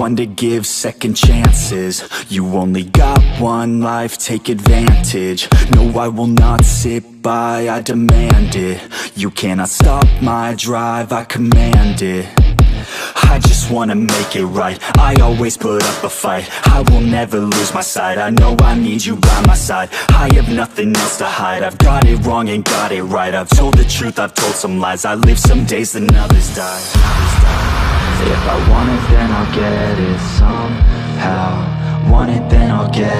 one to give second chances? You only got one life, take advantage. No, I will not sit by, I demand it. You cannot stop my drive, I command it. I just wanna make it right. I always put up a fight. I will never lose my sight. I know I need you by my side. I have nothing else to hide. I've got it wrong and got it right. I've told the truth, I've told some lies. I live some days, and others die. I want it, then I'll get it somehow. Want it, then I'll get